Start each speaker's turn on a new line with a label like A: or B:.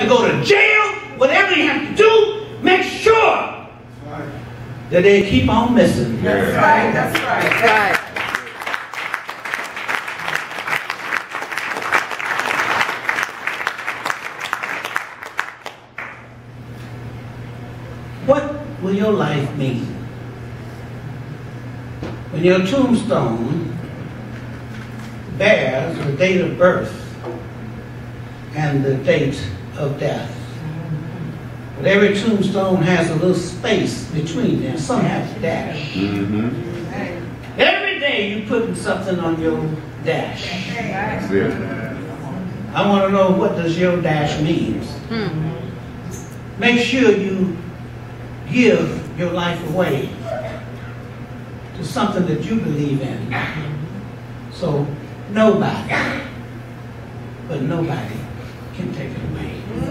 A: have to go to jail, whatever they have to do, make sure that they keep on missing.
B: That's right, that's right.
C: Right.
A: What will your life mean? When your tombstone bears the date of birth and the date of death. But every tombstone has a little space between them. Some have a dash. Mm-hmm. Every day you're putting something on your dash.
D: That's it.
A: I want to know what does your dash mean. Hmm. Make sure you give your life away to something that you believe in. Mm-hmm. So nobody, but nobody can take it away.